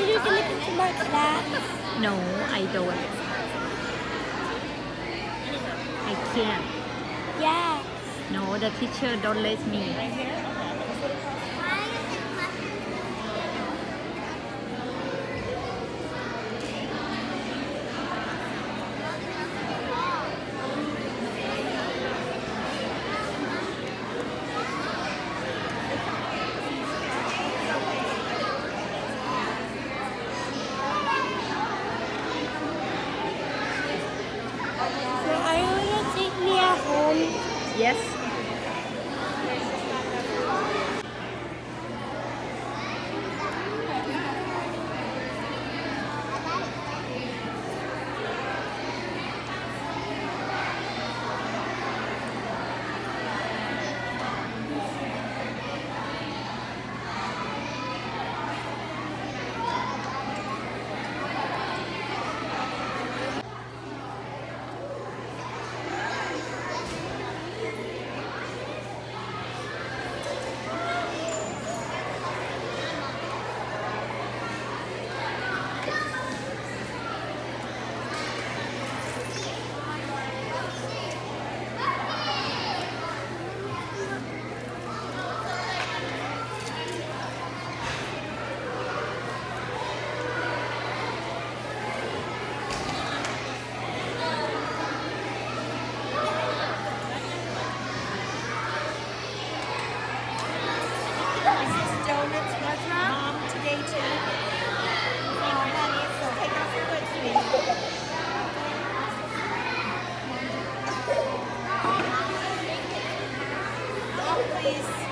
Are you gonna come to my class? No, I don't. I can't. Yeah. No, the teacher don't let me. です。please.